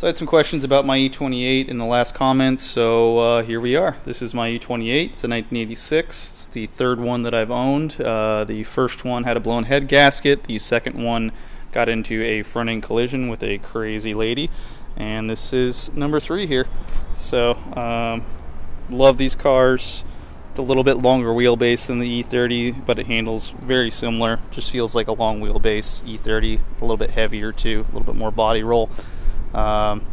So I had some questions about my E28 in the last comments, so uh, here we are. This is my E28. It's a 1986. It's the third one that I've owned. Uh, the first one had a blown head gasket. The second one got into a front end collision with a crazy lady, and this is number three here. So um, love these cars. It's a little bit longer wheelbase than the E30, but it handles very similar. Just feels like a long wheelbase E30, a little bit heavier too, a little bit more body roll. Um,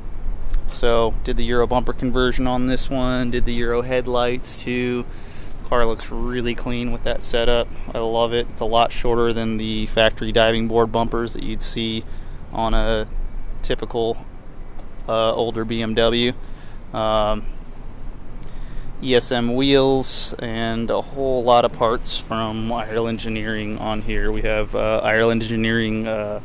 so did the Euro bumper conversion on this one, did the Euro headlights too. Car looks really clean with that setup. I love it. It's a lot shorter than the factory diving board bumpers that you'd see on a typical uh, older BMW. Um, ESM wheels and a whole lot of parts from Ireland Engineering on here. We have uh, Ireland Engineering uh,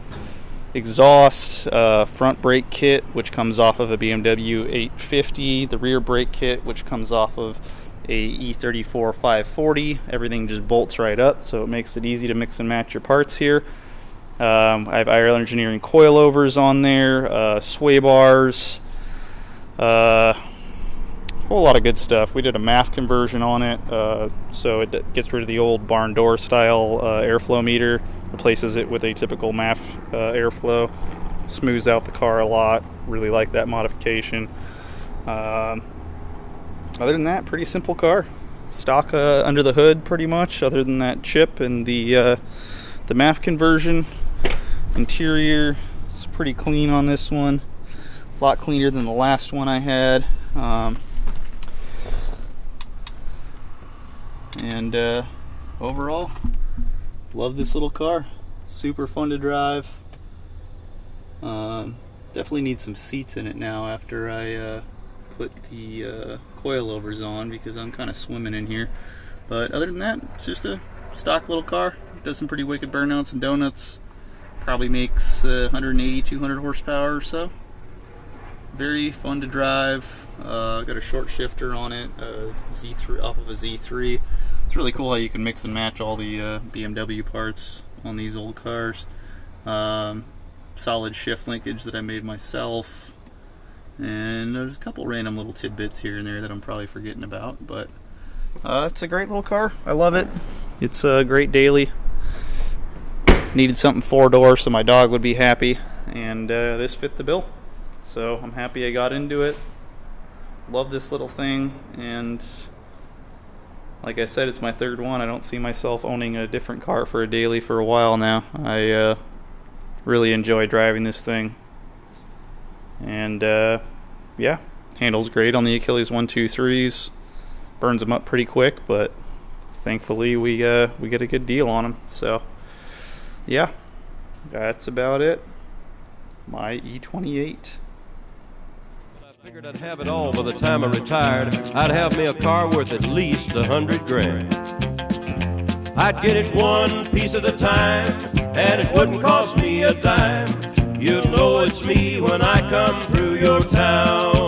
exhaust, uh, front brake kit, which comes off of a BMW 850, the rear brake kit, which comes off of a E34 540. Everything just bolts right up, so it makes it easy to mix and match your parts here. Um, I have Ireland Engineering coilovers on there, uh, sway bars, uh, whole lot of good stuff. We did a MAF conversion on it, uh, so it gets rid of the old barn door style uh, airflow meter, replaces it with a typical MAF uh, airflow, smooths out the car a lot. Really like that modification. Um, other than that, pretty simple car. Stock uh, under the hood, pretty much. Other than that chip and the uh, the MAF conversion, interior is pretty clean on this one. A lot cleaner than the last one I had. Um, and uh, overall love this little car. Super fun to drive. Um, definitely need some seats in it now after I uh, put the uh, coilovers on because I'm kind of swimming in here. But other than that it's just a stock little car. Does some pretty wicked burnouts and donuts. Probably makes 180 uh, 200 horsepower or so very fun to drive. Uh, got a short shifter on it, uh, Z3 off of a Z3. It's really cool how you can mix and match all the uh, BMW parts on these old cars. Um, solid shift linkage that I made myself, and there's a couple random little tidbits here and there that I'm probably forgetting about. But uh, it's a great little car. I love it. It's a great daily. Needed something four door so my dog would be happy, and uh, this fit the bill. So I'm happy I got into it. Love this little thing, and like I said, it's my third one. I don't see myself owning a different car for a daily for a while now. I uh, really enjoy driving this thing, and uh, yeah, handles great on the Achilles one two threes. Burns them up pretty quick, but thankfully we uh, we get a good deal on them. So yeah, that's about it. My E28. Figured I'd have it all by the time I retired. I'd have me a car worth at least a hundred grand. I'd get it one piece at a time, and it wouldn't cost me a dime. You'll know it's me when I come through your town.